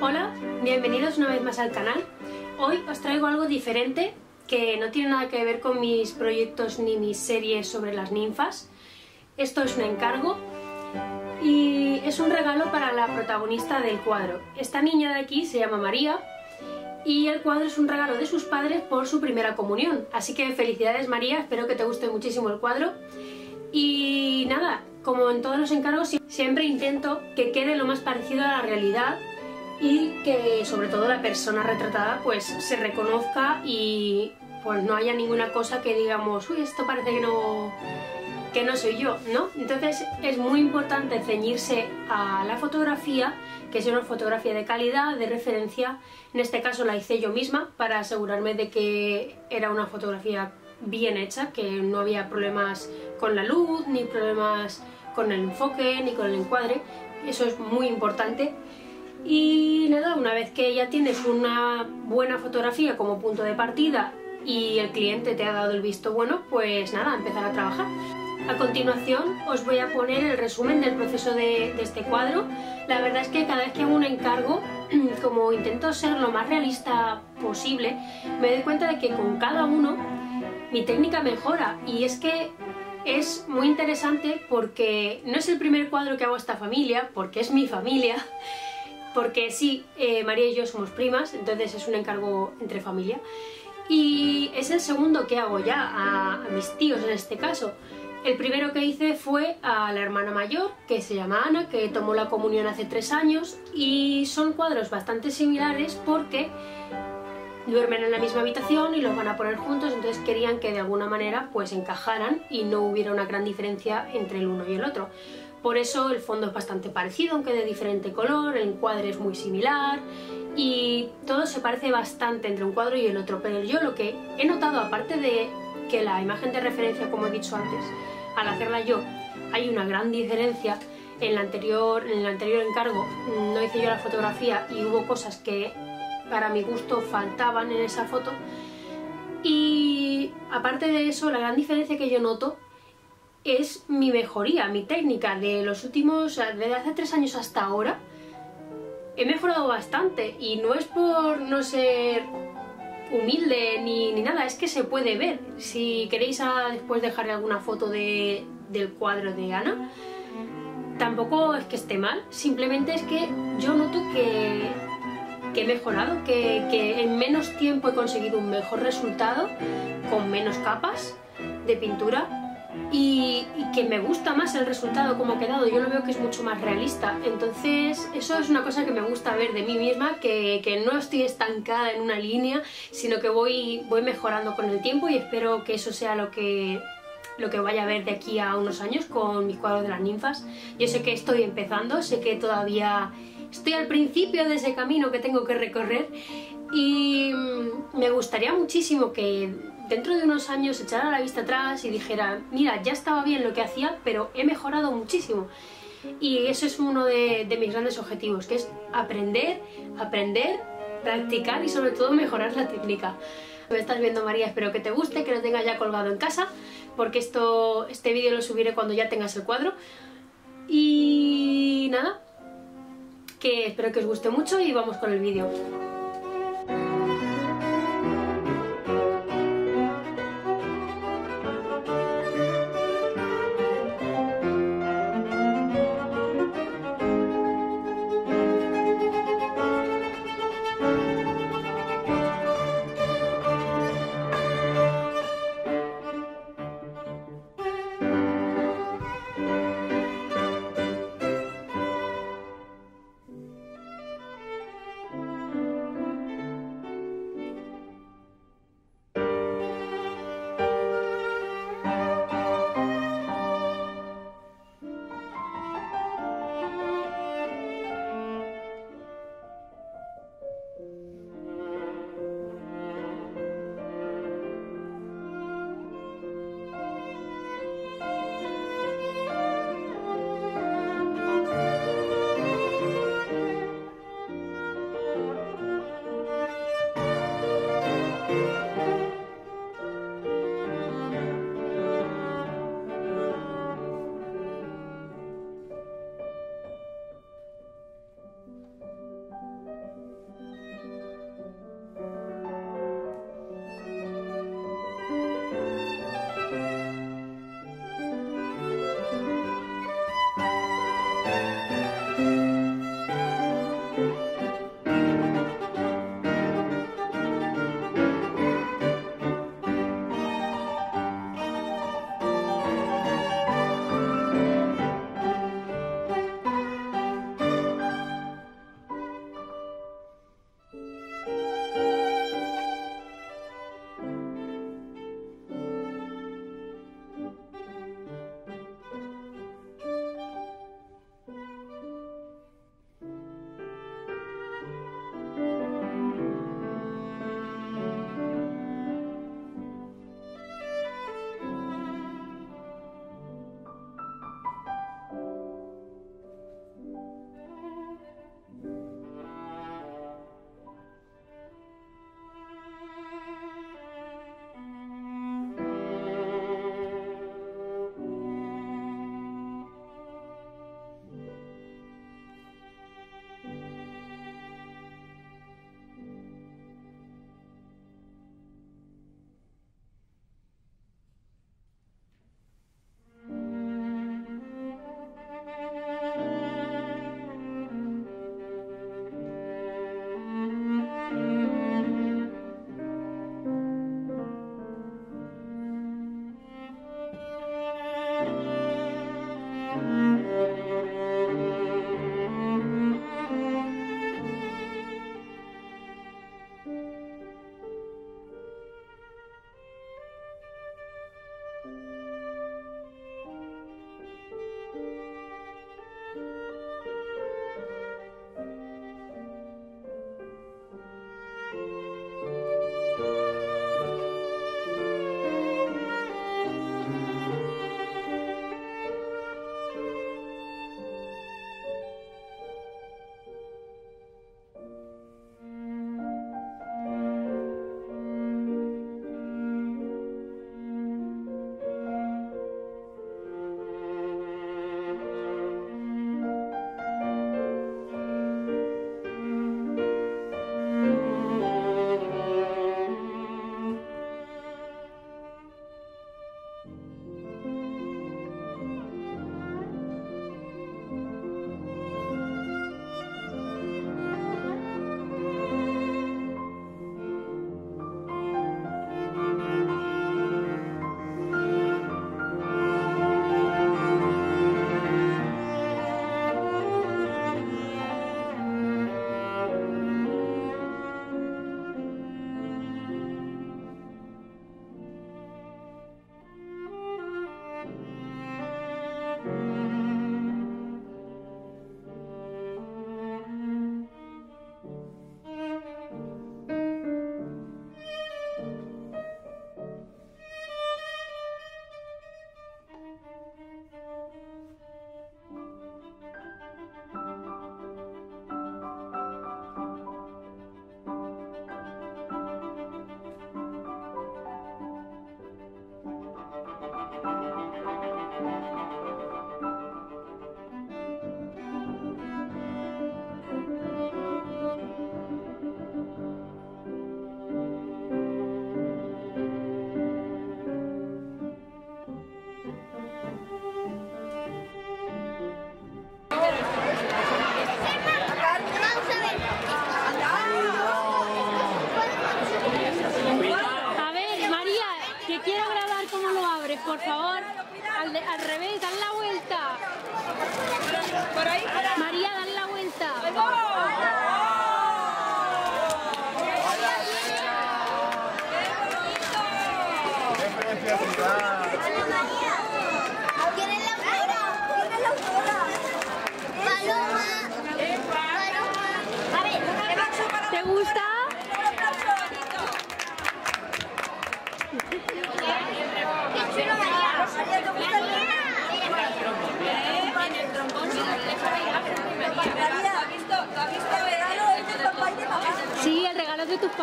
Hola, bienvenidos una vez más al canal. Hoy os traigo algo diferente que no tiene nada que ver con mis proyectos ni mis series sobre las ninfas. Esto es un encargo y es un regalo para la protagonista del cuadro. Esta niña de aquí se llama María y el cuadro es un regalo de sus padres por su primera comunión. Así que felicidades María, espero que te guste muchísimo el cuadro. Y nada, como en todos los encargos, siempre intento que quede lo más parecido a la realidad y que sobre todo la persona retratada pues se reconozca y pues no haya ninguna cosa que digamos, uy, esto parece que no, que no soy yo, ¿no? Entonces es muy importante ceñirse a la fotografía, que sea una fotografía de calidad, de referencia. En este caso la hice yo misma para asegurarme de que era una fotografía bien hecha, que no había problemas con la luz, ni problemas con el enfoque, ni con el encuadre. Eso es muy importante. Y nada, una vez que ya tienes una buena fotografía como punto de partida y el cliente te ha dado el visto bueno, pues nada, empezar a trabajar. A continuación os voy a poner el resumen del proceso de, de, este cuadro. La verdad es que cada vez que hago un encargo, como intento ser lo más realista posible, me doy cuenta de que con cada uno mi técnica mejora y es que es muy interesante porque no es el primer cuadro que hago esta familia, porque es mi familia, porque sí, eh, María y yo somos primas, entonces es un encargo entre familia. Y es el segundo que hago ya a, a mis tíos en este caso. El primero que hice fue a la hermana mayor, que se llama Ana, que tomó la comunión hace tres años, y son cuadros bastante similares porque duermen en la misma habitación y los van a poner juntos, entonces querían que de alguna manera pues encajaran y no hubiera una gran diferencia entre el uno y el otro. Por eso el fondo es bastante parecido, aunque de diferente color, el encuadre es muy similar y todo se parece bastante entre un cuadro y el otro, pero yo lo que he notado, aparte de que la imagen de referencia, como he dicho antes, al hacerla yo, hay una gran diferencia, en, la anterior, en el anterior encargo no hice yo la fotografía y hubo cosas que para mi gusto faltaban en esa foto. Y aparte de eso, la gran diferencia que yo noto es mi mejoría, mi técnica. De los últimos, desde hace tres años hasta ahora, he mejorado bastante. Y no es por no ser humilde ni, ni nada, es que se puede ver. Si queréis a, después dejaré alguna foto de, del cuadro de Ana, tampoco es que esté mal, simplemente es que yo noto que, que he mejorado, que, que en menos tiempo he conseguido un mejor resultado, con menos capas de pintura y, que me gusta más el resultado como ha quedado, yo lo veo que es mucho más realista. Entonces, eso es una cosa que me gusta ver de mí misma, que, que no estoy estancada en una línea, sino que voy, voy mejorando con el tiempo y espero que eso sea lo que, lo que vaya a ver de aquí a unos años con mi cuadro de las ninfas. Yo sé que estoy empezando, sé que todavía estoy al principio de ese camino que tengo que recorrer y me gustaría muchísimo que dentro de unos años echara la vista atrás y dijera, mira, ya estaba bien lo que hacía, pero he mejorado muchísimo. Y eso es uno de, de mis grandes objetivos, que es aprender, aprender, practicar y sobre todo mejorar la técnica. Me estás viendo María, espero que te guste, que lo tengas ya colgado en casa, porque esto, este vídeo lo subiré cuando ya tengas el cuadro. Y nada, que espero que os guste mucho y vamos con el vídeo. Música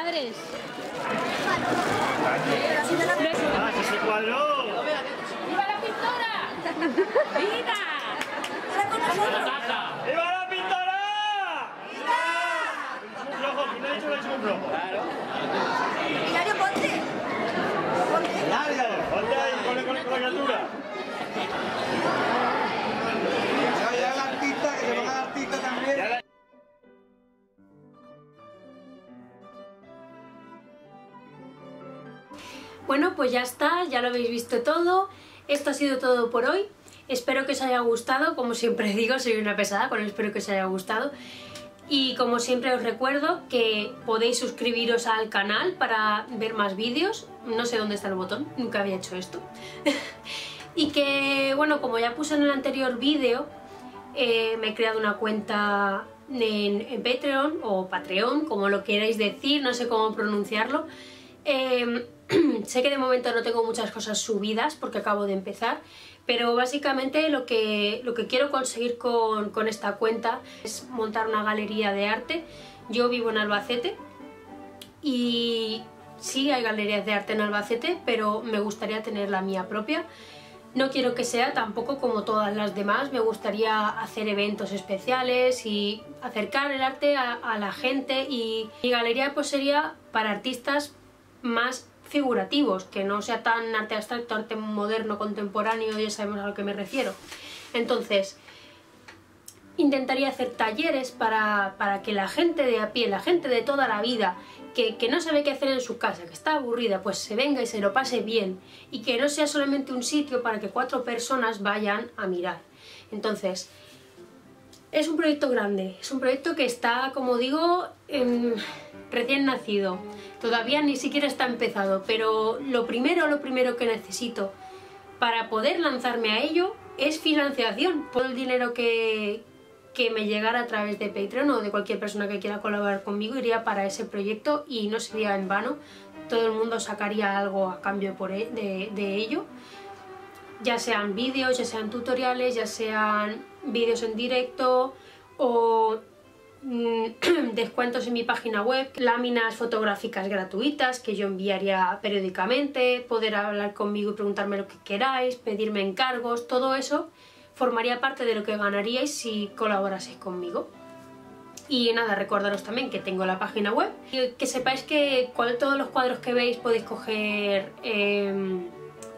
padres? ¡Ah, se cuadró! ¡Viva la pintora! ¡Viva! ¡Viva la pintora! ¡Viva! Un flojo, ¿quién ha dicho que ha hecho un flojo? Claro. Hilario, ponte. Ponte. Ponte ahí con la, con la criatura. Bueno, pues ya está, ya lo habéis visto todo. Esto ha sido todo por hoy. Espero que os haya gustado, como siempre digo, soy una pesada, pero espero que os haya gustado. Y como siempre os recuerdo que podéis suscribiros al canal para ver más vídeos. No sé dónde está el botón, nunca había hecho esto. y que, bueno, como ya puse en el anterior vídeo, eh, me he creado una cuenta en, Patreon o Patreon, como lo queráis decir, no sé cómo pronunciarlo. Eh, sé que de momento no tengo muchas cosas subidas porque acabo de empezar, pero básicamente lo que, lo que quiero conseguir con, con esta cuenta es montar una galería de arte. Yo vivo en Albacete y sí hay galerías de arte en Albacete, pero me gustaría tener la mía propia. No quiero que sea tampoco como todas las demás, me gustaría hacer eventos especiales y acercar el arte a, a la gente y mi galería pues sería para artistas más figurativos, que no sea tan arte abstracto, arte moderno, contemporáneo, ya sabemos a lo que me refiero. Entonces, intentaría hacer talleres para, para que la gente de a pie, la gente de toda la vida, que, que no sabe qué hacer en su casa, que está aburrida, pues se venga y se lo pase bien y que no sea solamente un sitio para que cuatro personas vayan a mirar. Entonces, es un proyecto grande, es un proyecto que está, como digo, recién nacido. Todavía ni siquiera está empezado, pero lo primero, lo primero que necesito para poder lanzarme a ello es financiación. Todo el dinero que, que me llegara a través de Patreon o de cualquier persona que quiera colaborar conmigo iría para ese proyecto y no sería en vano. Todo el mundo sacaría algo a cambio por e- de, de ello. Ya sean vídeos, ya sean tutoriales, ya sean vídeos en directo o mm, descuentos en mi página web, láminas fotográficas gratuitas que yo enviaría periódicamente, poder hablar conmigo y preguntarme lo que queráis, pedirme encargos, todo eso formaría parte de lo que ganaríais si colaboraseis conmigo. Y nada, recordaros también que tengo la página web y que sepáis que todos los cuadros que veis podéis coger, em,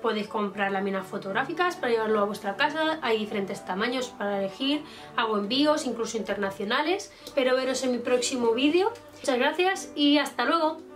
podéis comprar láminas fotográficas para llevarlo a vuestra casa. Hay diferentes tamaños para elegir, hago envíos, incluso internacionales. Espero veros en mi próximo vídeo. Muchas gracias y hasta luego.